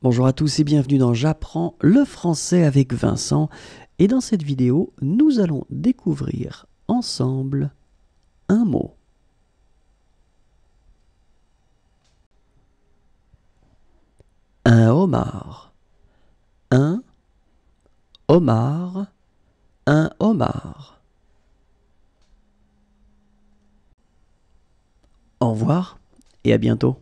Bonjour à tous et bienvenue dans J'apprends le français avec Vincent. Et dans cette vidéo, nous allons découvrir ensemble un mot. Un homard. Un homard. Un homard. Au revoir et à bientôt.